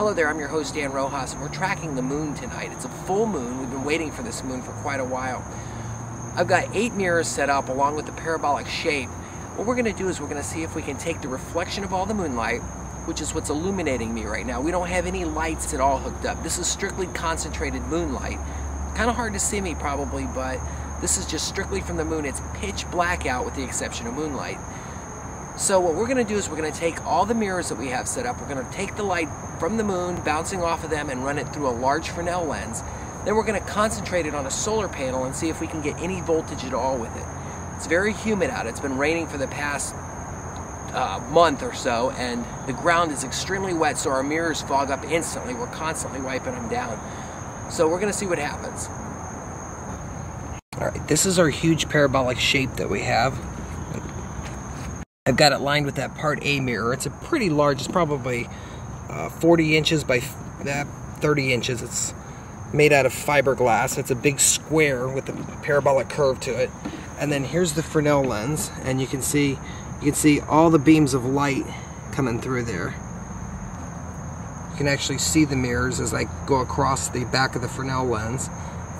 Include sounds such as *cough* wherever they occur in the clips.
Hello there, I'm your host Dan Rojas, and we're tracking the moon tonight. It's a full moon. We've been waiting for this moon for quite a while. I've got eight mirrors set up along with the parabolic shape. What we're going to do is we're going to see if we can take the reflection of all the moonlight, which is what's illuminating me right now. We don't have any lights at all hooked up. This is strictly concentrated moonlight. Kind of hard to see me probably, but this is just strictly from the moon. It's pitch black out with the exception of moonlight. So what we're going to do is we're going to take all the mirrors that we have set up. We're going to take the light from the moon, bouncing off of them, and run it through a large Fresnel lens. Then we're going to concentrate it on a solar panel and see if we can get any voltage at all with it. It's very humid out. It's been raining for the past uh, month or so, and the ground is extremely wet, so our mirrors fog up instantly. We're constantly wiping them down. So we're going to see what happens. All right, this is our huge parabolic shape that we have. I've got it lined with that part A mirror. It's a pretty large, it's probably uh, 40 inches by that 30 inches. It's made out of fiberglass. It's a big square with a parabolic curve to it. And then here's the Fresnel lens, and you can see you can see all the beams of light coming through there. You can actually see the mirrors as I go across the back of the Fresnel lens,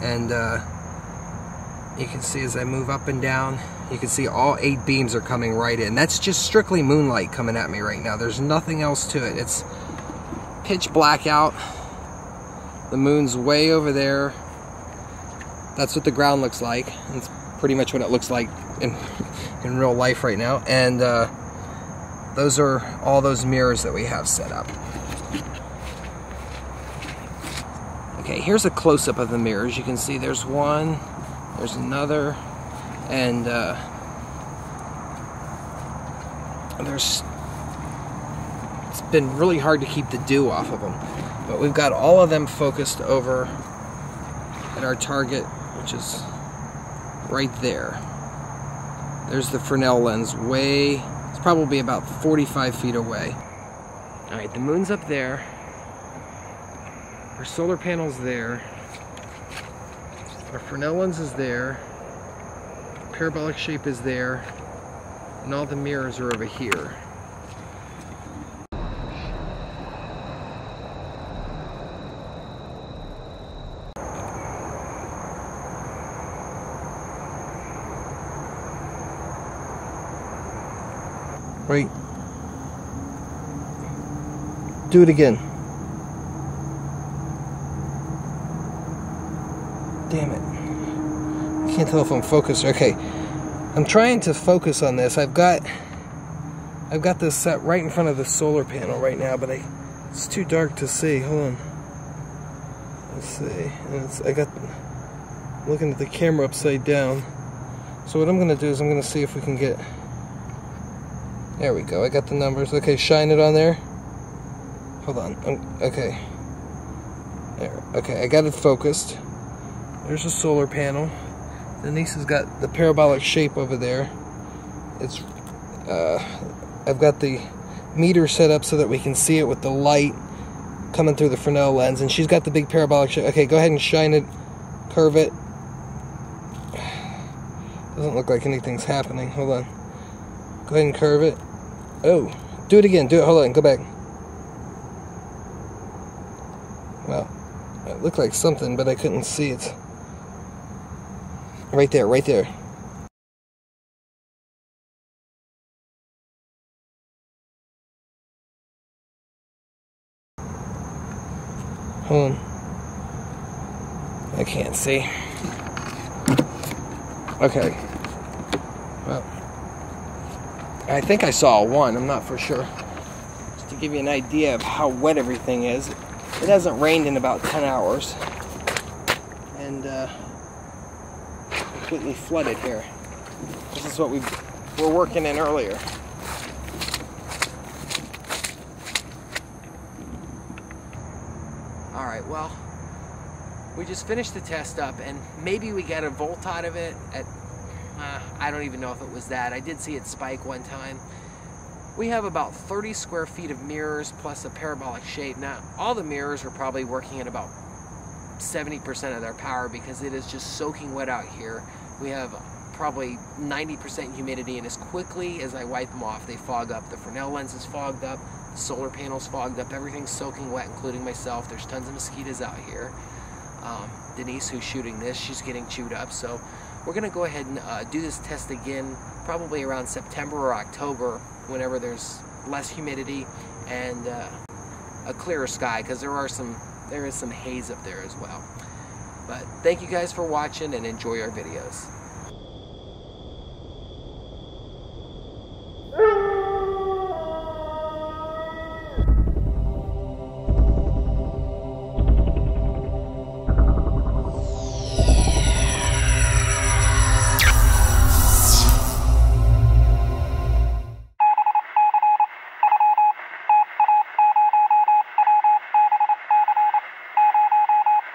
and uh, you can see as I move up and down, you can see all eight beams are coming right in. That's just strictly moonlight coming at me right now. There's nothing else to it. It's pitch black out. The moon's way over there. That's what the ground looks like. It's pretty much what it looks like in, *laughs* in real life right now. And uh, those are all those mirrors that we have set up. Okay, here's a close-up of the mirrors. You can see there's one, there's another, and uh, there's it's been really hard to keep the dew off of them but we've got all of them focused over at our target which is right there. There's the Fresnel lens way it's probably about 45 feet away. All right the moon's up there. Our solar panel's there. Our Fresnel lens is there parabolic shape is there, and all the mirrors are over here. Right. Do it again. Damn it can't tell if I'm focused. Okay, I'm trying to focus on this. I've got I've got this set right in front of the solar panel right now, but I, it's too dark to see. Hold on. Let's see. I got looking at the camera upside down. So what I'm to do is I'm to see if we can get. There we go. I got the numbers. Okay, shine it on there. Hold on. I'm, okay. There. Okay, I got it focused. There's a solar panel. Denise has got the parabolic shape over there. It's, uh, I've got the meter set up so that we can see it with the light coming through the Fresnel lens, and she's got the big parabolic shape. Okay, go ahead and shine it, curve it. Doesn't look like anything's happening. Hold on. Go ahead and curve it. Oh, do it again. Do it. Hold on. Go back. Well, it looked like something, but I couldn't see it. Right there, right there. Hold on. I can't see. Okay. Well, I think I saw one. I'm not for sure. Just to give you an idea of how wet everything is. It hasn't rained in about 10 hours. And, uh, completely flooded here. This is what we were working in earlier. All right, well, we just finished the test up and maybe we got a volt out of it at, uh, I don't even know if it was that. I did see it spike one time. We have about 30 square feet of mirrors plus a parabolic shade. Now, all the mirrors are probably working at about 70% of their power because it is just soaking wet out here. We have probably 90% humidity and as quickly as I wipe them off, they fog up. The Fresnel lens is fogged up, the solar panels fogged up, everything's soaking wet, including myself. There's tons of mosquitoes out here. Um, Denise, who's shooting this, she's getting chewed up. So we're to go ahead and uh, do this test again, probably around September or October, whenever there's less humidity and uh, a clearer sky, because there are some there is some haze up there as well. But thank you guys for watching and enjoy our videos.